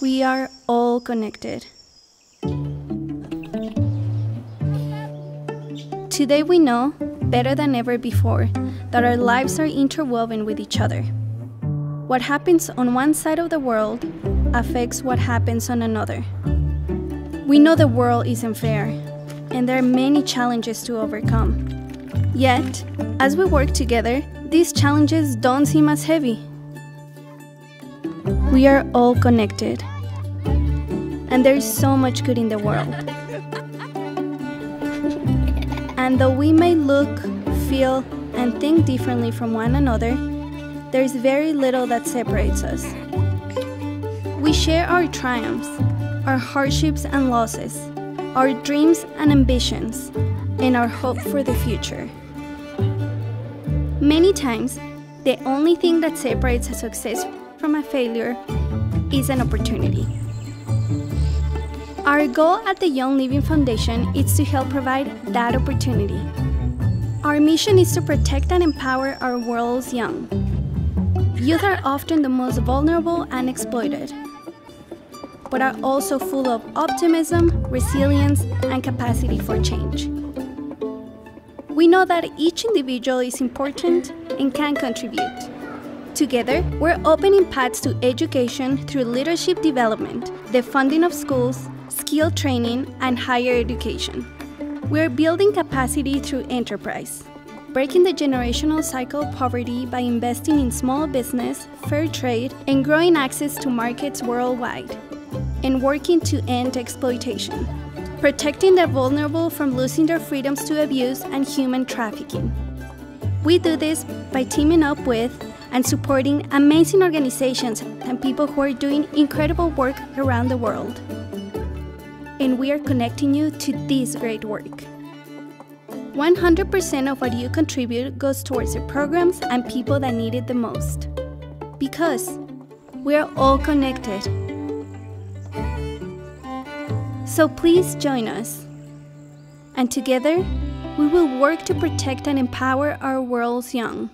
We are all connected. Today we know, better than ever before, that our lives are interwoven with each other. What happens on one side of the world affects what happens on another. We know the world isn't fair, and there are many challenges to overcome. Yet, as we work together, these challenges don't seem as heavy. We are all connected, and there is so much good in the world. And though we may look, feel, and think differently from one another, there is very little that separates us. We share our triumphs, our hardships and losses, our dreams and ambitions, and our hope for the future. Many times, the only thing that separates a success from a failure is an opportunity. Our goal at the Young Living Foundation is to help provide that opportunity. Our mission is to protect and empower our world's young. Youth are often the most vulnerable and exploited, but are also full of optimism, resilience, and capacity for change. We know that each individual is important and can contribute. Together, we're opening paths to education through leadership development, the funding of schools, skill training, and higher education. We're building capacity through enterprise, breaking the generational cycle of poverty by investing in small business, fair trade, and growing access to markets worldwide, and working to end exploitation, protecting the vulnerable from losing their freedoms to abuse and human trafficking. We do this by teaming up with and supporting amazing organizations and people who are doing incredible work around the world. And we are connecting you to this great work. 100% of what you contribute goes towards the programs and people that need it the most. Because we are all connected. So please join us. And together, we will work to protect and empower our world's young.